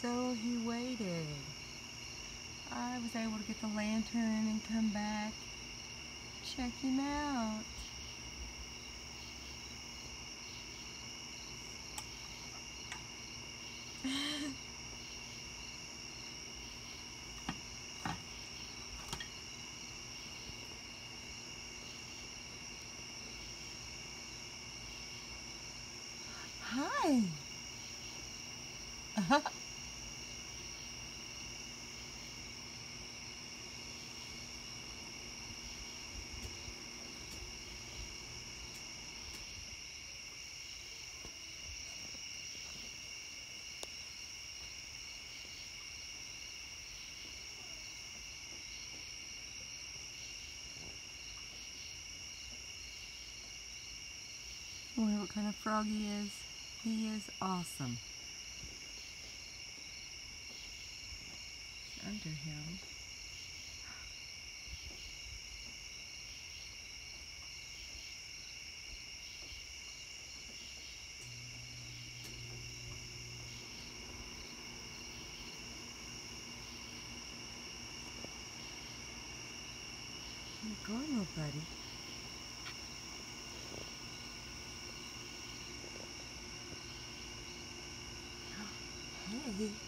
so he waited. I was able to get the lantern and come back, check him out. Hi. Wonder what kind of frog he is. He is awesome. Under him. Where you going, little buddy? Hey.